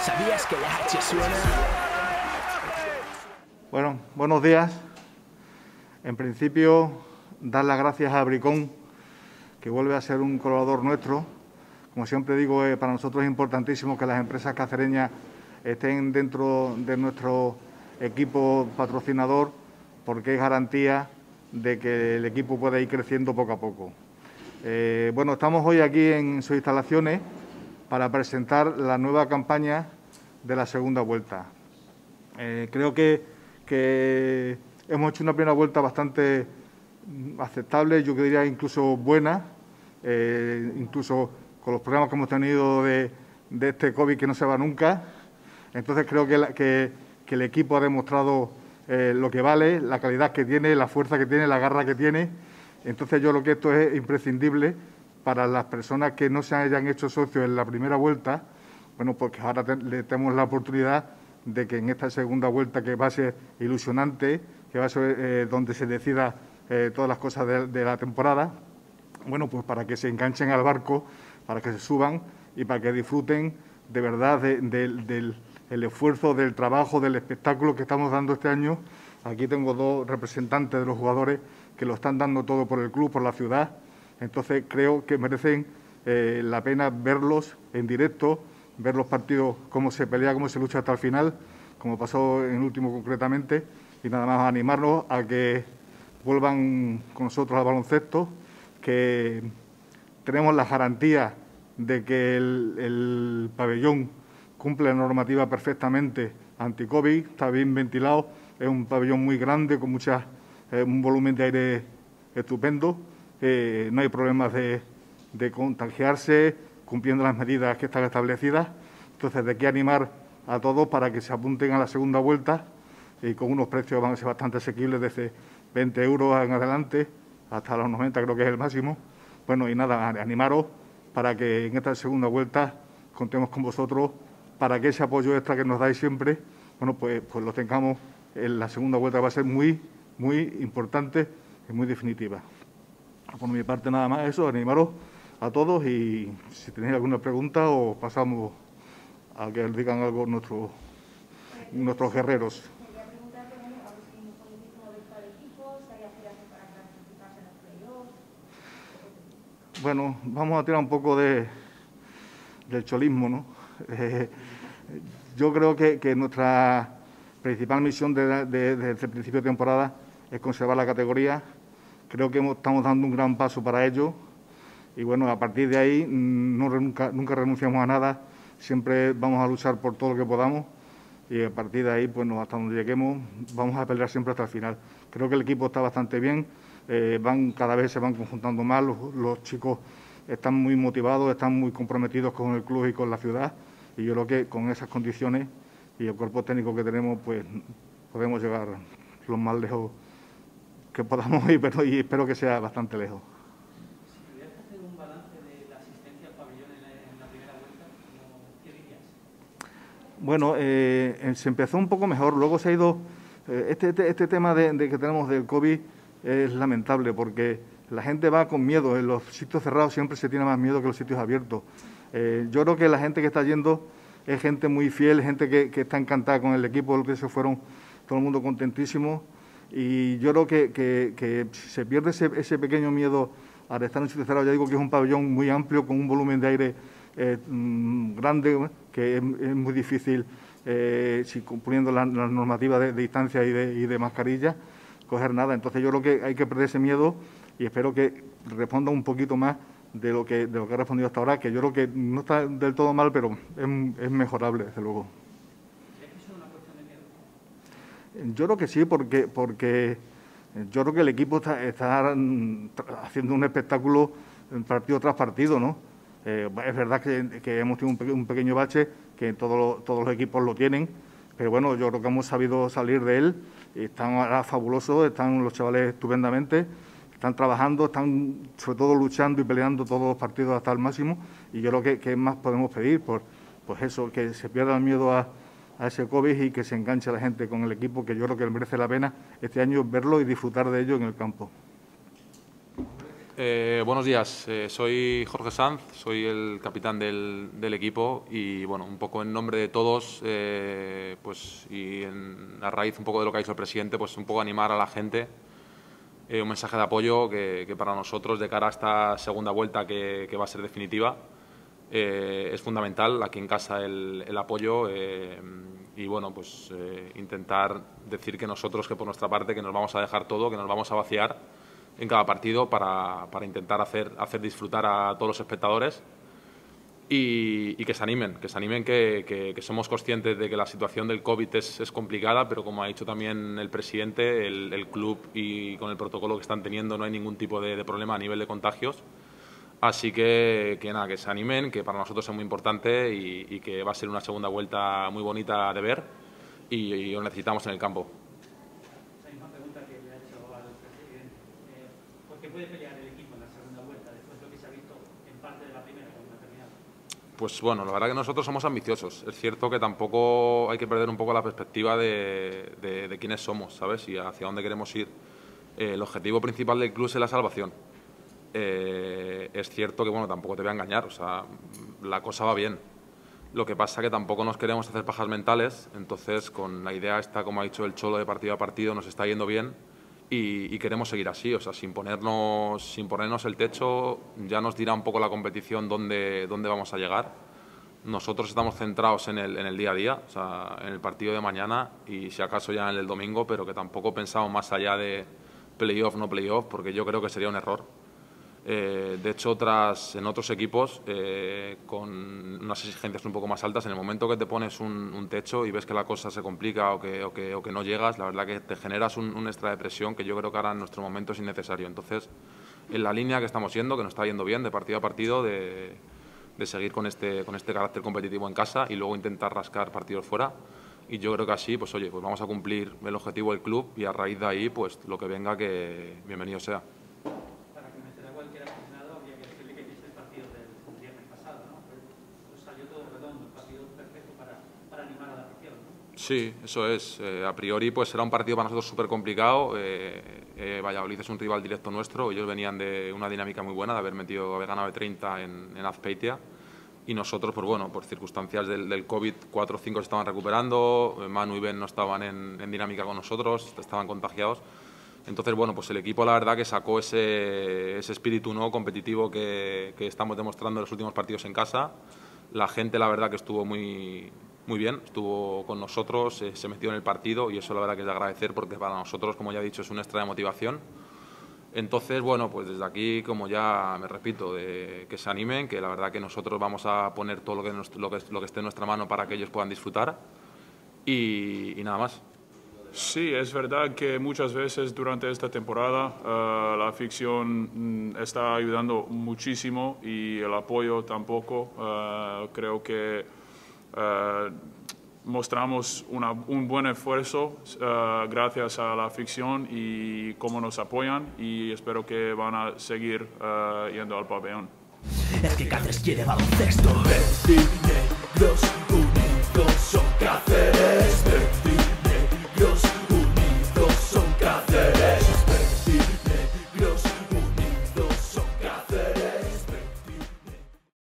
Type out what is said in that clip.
¿Sabías que la H suena? Bueno, buenos días. En principio, dar las gracias a Bricón, que vuelve a ser un colaborador nuestro. Como siempre digo, eh, para nosotros es importantísimo que las empresas cacereñas estén dentro de nuestro equipo patrocinador, porque es garantía de que el equipo pueda ir creciendo poco a poco. Eh, bueno, estamos hoy aquí en sus instalaciones para presentar la nueva campaña de la segunda vuelta. Eh, creo que, hemos hecho una primera vuelta bastante aceptable, yo diría incluso buena, eh, incluso con los problemas que hemos tenido de, este COVID que no se va nunca. Entonces creo que, el equipo ha demostrado lo que vale, la calidad que tiene, la fuerza que tiene, la garra que tiene entonces yo creo que esto es imprescindible para las personas que no se hayan hecho socios en la primera vuelta, bueno, porque ahora le tenemos la oportunidad de que en esta segunda vuelta, que va a ser ilusionante, que va a ser eh, donde se decida eh, todas las cosas de, la temporada, bueno, pues para que se enganchen al barco, para que se suban y para que disfruten de verdad del esfuerzo, del trabajo, del espectáculo que estamos dando este año. Aquí tengo dos representantes de los jugadores que lo están dando todo por el club, por la ciudad. Entonces creo que merecen eh, la pena verlos en directo, ver los partidos, cómo se pelea, cómo se lucha hasta el final, como pasó en el último concretamente, y nada más animarlos a que vuelvan con nosotros al baloncesto, que tenemos la garantía de que el, pabellón cumple la normativa perfectamente anti-COVID, está bien ventilado, es un pabellón muy grande con muchas un volumen de aire estupendo, eh, no hay problemas de, contagiarse, cumpliendo las medidas que están establecidas. Entonces, de aquí animar a todos para que se apunten a la segunda vuelta y con unos precios van a ser bastante asequibles, desde 20 euros en adelante hasta los 90, creo que es el máximo. Bueno, y nada, animaros para que en esta segunda vuelta contemos con vosotros para que ese apoyo extra que nos dais siempre, bueno, pues, pues lo tengamos en la segunda vuelta, va a ser muy muy importante y muy definitiva. Por mi parte nada más eso, animaros a todos y si tenéis alguna pregunta o pasamos a que digan algo nuestros nuestros guerreros. Bueno, vamos a tirar un poco de, del cholismo, ¿no? Eh, yo creo que, nuestra principal misión desde el principio de temporada es conservar la categoría. Creo que estamos dando un gran paso para ello. Y bueno, a partir de ahí mm, nunca, nunca renunciamos a nada, siempre vamos a luchar por todo lo que podamos. Y a partir de ahí, pues hasta donde lleguemos, vamos a pelear siempre hasta el final. Creo que el equipo está bastante bien, eh, van cada vez se van conjuntando más, los, chicos están muy motivados, están muy comprometidos con el club y con la ciudad. Y yo creo que con esas condiciones y el cuerpo técnico que tenemos, pues podemos llegar lo más lejos que podamos ir, pero y espero que sea bastante lejos. De. Bueno, eh, se empezó un poco mejor, luego se ha ido... Eh, este, este, este, tema de, que tenemos del COVID es lamentable porque la gente va con miedo, en los sitios cerrados siempre se tiene más miedo que los sitios abiertos. Eh, yo creo que la gente que está yendo es gente muy fiel, gente que, que está encantada con el equipo, que se fueron todo el mundo contentísimo. Y yo creo que, que, se pierde ese, ese, pequeño miedo al estar en sitio cerrado. Ya digo que es un pabellón muy amplio, con un volumen de aire eh, mm, grande, que es, muy difícil, eh, si cumpliendo las la normativas de, distancia y de, y de mascarilla, coger nada. Entonces yo creo que hay que perder ese miedo y espero que responda un poquito más de lo que de lo que ha respondido hasta ahora, que yo creo que no está del todo mal, pero es, es mejorable, desde luego. Yo creo que sí, porque, porque yo creo que el equipo está, está haciendo un espectáculo partido tras partido, ¿no? Eh, es verdad que, hemos tenido un, pequeño bache, que todos los equipos lo tienen, pero bueno, yo creo que hemos sabido salir de él, están fabulosos, están los chavales estupendamente, están trabajando, están sobre todo luchando y peleando todos los partidos hasta el máximo, y yo creo que, que más podemos pedir, por, pues eso, que se pierda el miedo a a ese COVID y que se enganche la gente con el equipo, que yo creo que merece la pena este año verlo y disfrutar de ello en el campo. Eh, buenos días, eh, soy Jorge Sanz, soy el capitán del, equipo y bueno, un poco en nombre de todos, eh, pues y a raíz un poco de lo que ha dicho el presidente, pues un poco animar a la gente, un mensaje de apoyo que, para nosotros de cara a esta segunda vuelta que, va a ser definitiva es fundamental aquí en casa el, apoyo y bueno, pues intentar decir que nosotros que por nuestra parte que nos vamos a dejar todo, que nos vamos a vaciar en cada partido para, para intentar hacer, hacer disfrutar a todos los espectadores y, que se animen, que se animen, que, que, somos conscientes de que la situación del COVID es, es complicada, pero como ha dicho también el presidente, el, club y con el protocolo que están teniendo no hay ningún tipo de problema a nivel de contagios. Así que, que, nada, que se animen, que para nosotros es muy importante y, y que va a ser una segunda vuelta muy bonita de ver y, y lo necesitamos en el campo. puede pelear el equipo en la segunda vuelta después de lo que se ha visto en parte de la primera cuando ha terminado? Pues bueno, la verdad que nosotros somos ambiciosos. Es cierto que tampoco hay que perder un poco la perspectiva de, de, quiénes somos, ¿sabes? Y hacia dónde queremos ir. Eh, el objetivo principal del club es la salvación. Eh, es cierto que, bueno, tampoco te voy a engañar, o sea, la cosa va bien. Lo que pasa es que tampoco nos queremos hacer pajas mentales, entonces con la idea esta, como ha dicho el Cholo, de partido a partido, nos está yendo bien y, queremos seguir así, o sea, sin ponernos, sin ponernos el techo, ya nos dirá un poco la competición dónde, dónde vamos a llegar. Nosotros estamos centrados en el, en el día a día, o sea, en el partido de mañana y si acaso ya en el domingo, pero que tampoco pensamos más allá de playoff, no playoff, porque yo creo que sería un error. Eh, de hecho, otras, en otros equipos, eh, con unas exigencias un poco más altas, en el momento que te pones un, techo y ves que la cosa se complica o que, no llegas, la verdad que te generas un, extra de presión que yo creo que ahora en nuestro momento es innecesario. Entonces, en la línea que estamos yendo, que nos está yendo bien de partido a partido, de, de seguir con este, con este carácter competitivo en casa y luego intentar rascar partidos fuera. Y yo creo que así, pues oye, pues vamos a cumplir el objetivo del club y a raíz de ahí, pues lo que venga, que bienvenido sea. Sí, eso es. Eh, a priori pues será un partido para nosotros súper complicado. Eh, eh, Valladolid es un rival directo nuestro. Ellos venían de una dinámica muy buena, de haber metido, haber ganado de 30 en, en Azpeitia. Y nosotros, pues bueno, por circunstancias del, COVID, cuatro o cinco se estaban recuperando. Manu y Ben no estaban en, dinámica con nosotros, estaban contagiados. Entonces, bueno, pues el equipo la verdad que sacó ese, ese espíritu no competitivo que, que estamos demostrando en los últimos partidos en casa. La gente, la verdad que estuvo muy, muy bien, estuvo con nosotros, eh, se metió en el partido y eso la verdad que es de agradecer porque para nosotros, como ya he dicho, es un extra de motivación. Entonces, bueno, pues desde aquí, como ya me repito, de, que se animen, que la verdad que nosotros vamos a poner todo lo que, lo que, lo que esté en nuestra mano para que ellos puedan disfrutar y, nada más. Sí, es verdad que muchas veces durante esta temporada uh, la ficción mm, está ayudando muchísimo y el apoyo tampoco. Uh, creo que eh, mostramos una, un buen esfuerzo uh, gracias a la ficción y cómo nos apoyan y espero que van a seguir uh, yendo al pabellón. Es que Cáceres quiere baloncesto. Son Cáceres.